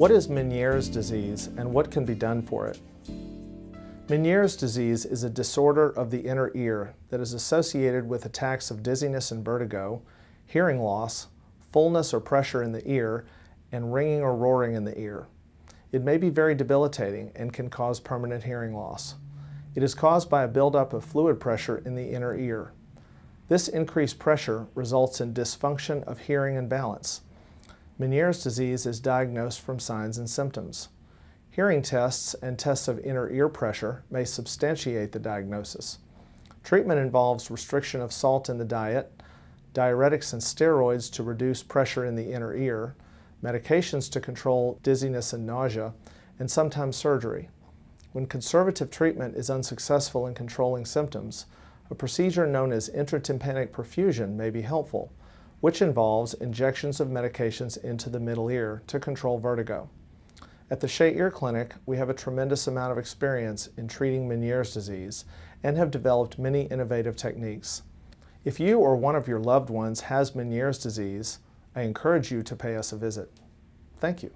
What is Meniere's disease and what can be done for it? Meniere's disease is a disorder of the inner ear that is associated with attacks of dizziness and vertigo, hearing loss, fullness or pressure in the ear, and ringing or roaring in the ear. It may be very debilitating and can cause permanent hearing loss. It is caused by a buildup of fluid pressure in the inner ear. This increased pressure results in dysfunction of hearing and balance. Meniere's disease is diagnosed from signs and symptoms. Hearing tests and tests of inner ear pressure may substantiate the diagnosis. Treatment involves restriction of salt in the diet, diuretics and steroids to reduce pressure in the inner ear, medications to control dizziness and nausea, and sometimes surgery. When conservative treatment is unsuccessful in controlling symptoms, a procedure known as intratympanic perfusion may be helpful, which involves injections of medications into the middle ear to control vertigo. At the Shea Ear Clinic, we have a tremendous amount of experience in treating Meniere's disease and have developed many innovative techniques. If you or one of your loved ones has Meniere's disease, I encourage you to pay us a visit. Thank you.